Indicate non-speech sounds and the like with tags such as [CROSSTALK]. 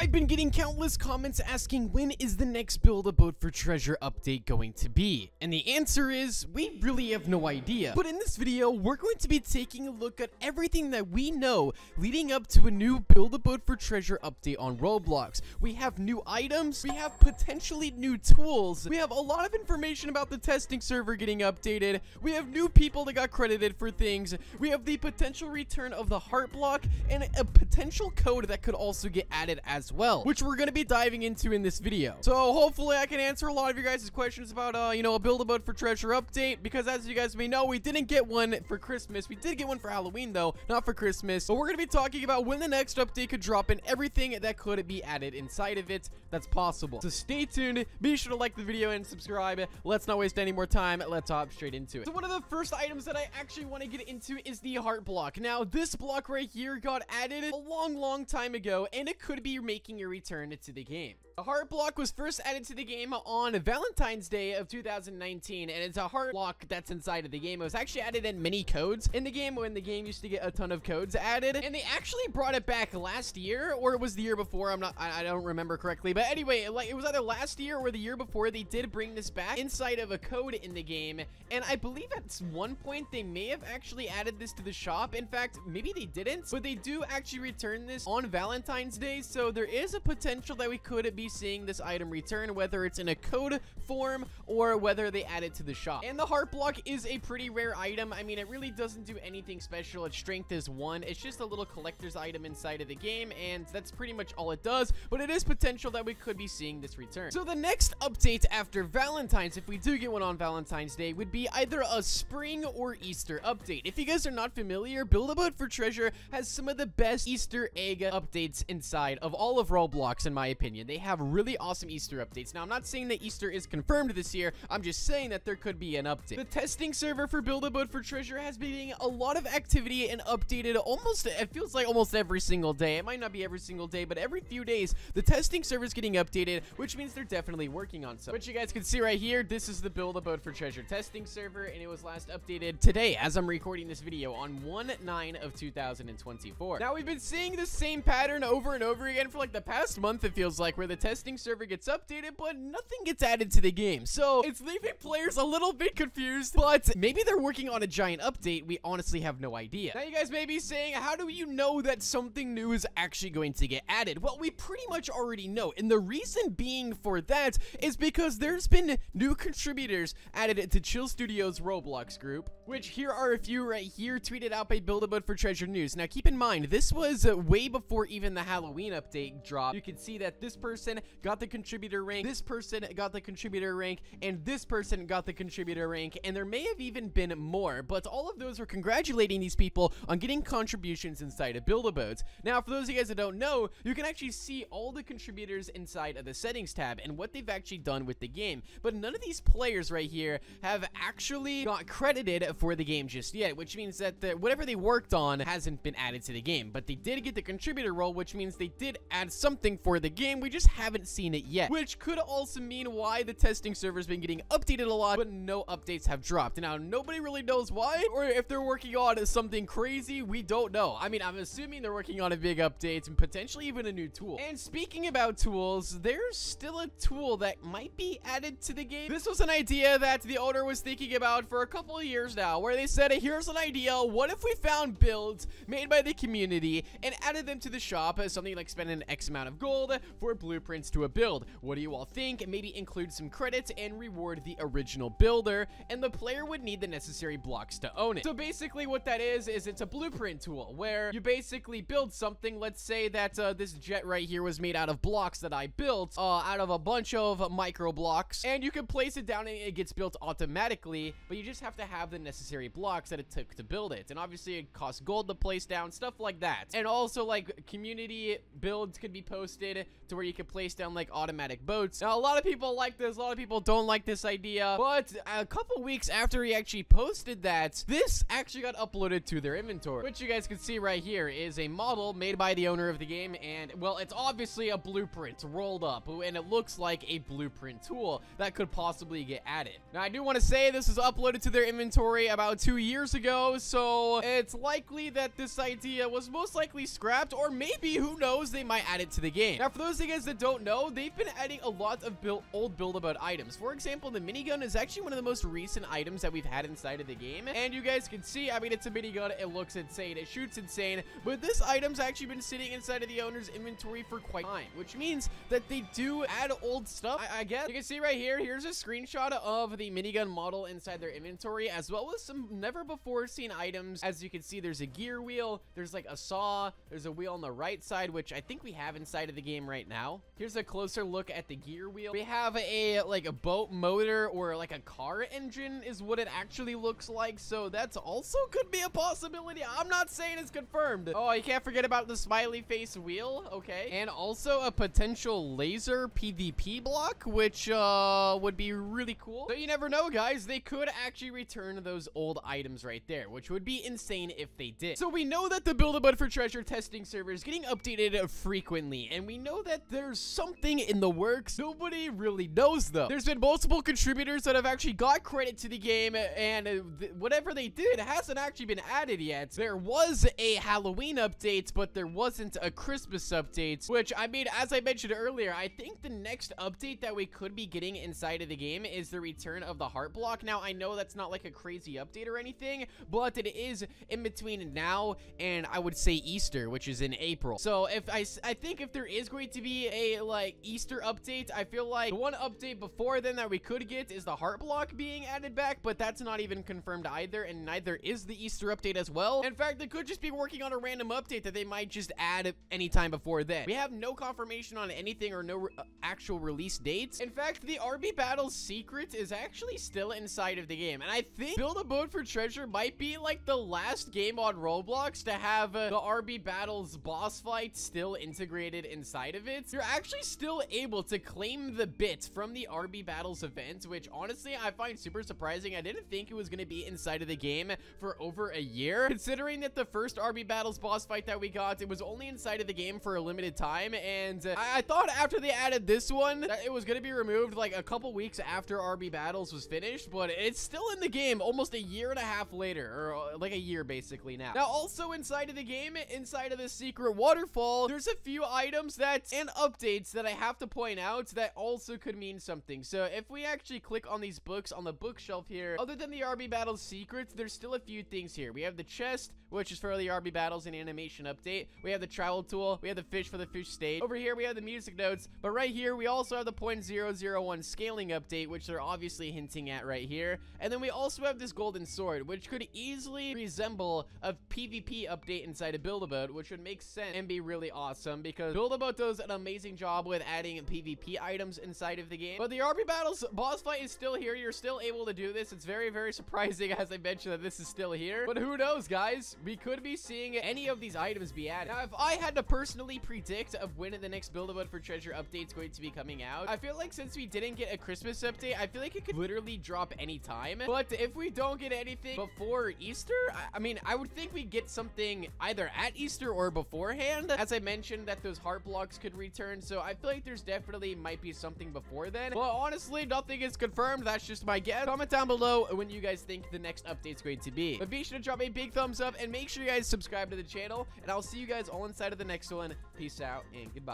I've been getting countless comments asking when is the next Build a Boat for Treasure update going to be? And the answer is, we really have no idea. But in this video, we're going to be taking a look at everything that we know leading up to a new Build a Boat for Treasure update on Roblox. We have new items, we have potentially new tools, we have a lot of information about the testing server getting updated, we have new people that got credited for things, we have the potential return of the heart block, and a potential code that could also get added as well, which we're going to be diving into in this video. So hopefully I can answer a lot of your guys' questions about, uh, you know, a build a boat for treasure update, because as you guys may know, we didn't get one for Christmas. We did get one for Halloween, though, not for Christmas. But we're going to be talking about when the next update could drop and everything that could be added inside of it that's possible. So stay tuned. Be sure to like the video and subscribe. Let's not waste any more time. Let's hop straight into it. So one of the first items that I actually want to get into is the heart block. Now, this block right here got added a long, long time ago, and it could be making a return to the game. The heart block was first added to the game on Valentine's Day of 2019, and it's a heart block that's inside of the game. It was actually added in many codes in the game when the game used to get a ton of codes added, and they actually brought it back last year, or it was the year before. I'm not, I, I don't remember correctly, but anyway, like it was either last year or the year before. They did bring this back inside of a code in the game, and I believe at one point they may have actually added this to the shop. In fact, maybe they didn't, but they do actually return this on Valentine's Day, so there is a potential that we could be seeing this item return, whether it's in a code form or whether they add it to the shop. And the heart block is a pretty rare item. I mean, it really doesn't do anything special. Its strength is one. It's just a little collector's item inside of the game, and that's pretty much all it does, but it is potential that we could be seeing this return. So the next update after Valentine's, if we do get one on Valentine's Day, would be either a spring or Easter update. If you guys are not familiar, Build-A-Boat for Treasure has some of the best Easter egg updates inside of all of Roblox, in my opinion. They have really awesome Easter updates. Now, I'm not saying that Easter is confirmed this year. I'm just saying that there could be an update. The testing server for Build-A-Boat for Treasure has been getting a lot of activity and updated almost, it feels like almost every single day. It might not be every single day, but every few days, the testing server is getting updated, which means they're definitely working on something. Which you guys can see right here, this is the Build-A-Boat for Treasure testing server, and it was last updated today as I'm recording this video on 1-9 of 2024. Now, we've been seeing the same pattern over and over again for like the past month, it feels like, where the testing server gets updated, but nothing gets added to the game. So it's leaving players a little bit confused, but maybe they're working on a giant update. We honestly have no idea. Now, you guys may be saying, how do you know that something new is actually going to get added? Well, we pretty much already know. And the reason being for that is because there's been new contributors added to Chillz Studios Roblox group, which here are a few right here tweeted out by Build-A-Boat for Treasure News. Now, keep in mind, this was way before even the Halloween update dropped. You can see that this person got the contributor rank, this person got the contributor rank, and this person got the contributor rank, and there may have even been more, but all of those were congratulating these people on getting contributions inside of Build-A-Boat. Now, for those of you guys that don't know, you can actually see all the contributors inside of the settings tab and what they've actually done with the game, but none of these players right here have actually got credited for the game just yet, which means that the, whatever they worked on hasn't been added to the game, but they did get the contributor role, which means they did add something for the game, we just haven't seen it yet, which could also mean why the testing server's been getting updated a lot, but no updates have dropped. Now, nobody really knows why, or if they're working on something crazy, we don't know. I mean, I'm assuming they're working on a big update and potentially even a new tool. And speaking about tools, there's still a tool that might be added to the game. This was an idea that the owner was thinking about for a couple of years now, where they said, here's an idea, what if we found builds made by the community and added them to the shop as something like spending an X amount of gold for blueprints to a build. What do you all think? Maybe include some credits and reward the original builder, and the player would need the necessary blocks to own it. So basically what that is, is it's a blueprint tool where you basically build something. Let's say that uh, this jet right here was made out of blocks that I built uh, out of a bunch of micro blocks, and you can place it down and it gets built automatically, but you just have to have the necessary blocks that it took to build it. And obviously it costs gold to place down, stuff like that. And also like community builds could be posted to where you can place down like automatic boats. Now a lot of people like this, a lot of people don't like this idea, but a couple weeks after he actually posted that, this actually got uploaded to their inventory, which you guys can see right here is a model made by the owner of the game, and well, it's obviously a blueprint rolled up, and it looks like a blueprint tool that could possibly get added. Now, I do want to say this was uploaded to their inventory about two years ago, so it's likely that this idea was most likely scrapped, or maybe, who knows, they might add it to the game. Now, for those of you guys that don't know, they've been adding a lot of build old Build-A-Boat items. For example, the minigun is actually one of the most recent items that we've had inside of the game. And you guys can see, I mean, it's a minigun. It looks insane. It shoots insane. But this item's actually been sitting inside of the owner's inventory for quite a time, which means that they do add old stuff, I, I guess. You can see right here, here's a screenshot of the minigun model inside their inventory, as well as some never before seen items. As you can see, there's a gear wheel, there's like a saw, there's a wheel on the right side, which I think we have inside of the game right now. Here's a closer look at the gear wheel. We have a like a boat motor or like a car engine is what it actually looks like. So that's also could be a possibility. I'm not saying it's confirmed. Oh, you can't forget about the smiley face wheel. Okay. And also a potential laser PvP block, which uh, would be really cool. So you never know, guys. They could actually return those old items right there, which would be insane if they did. So we know that the Build-A-Boat for Treasure testing server is getting updated frequently, and we know that there's something in the works. Nobody really knows, though. There's been multiple contributors that have actually got credit to the game, and uh, th whatever they did hasn't actually been added yet. There was a Halloween update, but there wasn't a Christmas update, which, I mean, as I mentioned earlier, I think the next update that we could be getting inside of the game is the return of the heart block. Now, I know that's not like a crazy update or anything, but it is in between now and I would say Easter, which is in April. So if I, I think if there is going to be a like Easter update, I feel like the one update before then that we could get is the heart block being added back, but that's not even confirmed either, and neither is the Easter update as well. In fact, they could just be working on a random update that they might just add anytime before then. We have no confirmation on anything or no re uh, actual release dates. In fact, the RB Battles secret is actually still inside of the game, and I think Build-A-Boat for Treasure might be like the last game on Roblox to have uh, the RB Battles boss fight still integrated inside of it. You're actually still able to claim the bits from the RB Battles event, which honestly I find super surprising. I didn't think it was going to be inside of the game for over a year, considering that the first RB Battles boss fight that we got, it was only inside of the game for a limited time, and I, I thought after they added this one, it was going to be removed like a couple weeks after RB Battles was finished, but it's still in the game almost a year and a half later, or uh, like a year basically now. Now, also inside of the game, inside of the secret waterfall, there's a few items that, and updates that I have to point out that also could mean something. So if we actually click on these books on the bookshelf here, other than the RB Battles secrets, there's still a few things here. We have the chest, which is for the RB Battles and animation update. We have the travel tool. We have the fish for the fish state. Over here, we have the music notes. But right here, we also have the 0.001 scaling update, which they're obviously hinting at right here. And then we also have this golden sword, which could easily resemble a PvP update inside of Build-A-Boat, which would make sense and be really awesome because Build-A-Boat does an amazing job with adding PvP items inside of the game. But the RB Battles boss fight is still here. You're still able to do this. It's very, very [LAUGHS] surprising, as I mentioned, that this is still here. But who knows, guys? We could be seeing any of these items be added. Now, if I had to personally predict of when the next Build-A-Boat for Treasure update is going to be coming out, I feel like since we didn't get a Christmas update, I feel like it could literally drop anytime. But if we don't get anything before Easter, I, I mean, I would think we get something either at Easter or beforehand. As I mentioned, that those heart blocks could return, so I feel like there's definitely might be something before then. But honestly, nothing is confirmed. That's just my guess. Comment down below when you guys think the next update's going to be. But be sure to drop a big thumbs up and make sure you guys subscribe to the channel. And I'll see you guys all inside of the next one. Peace out and goodbye.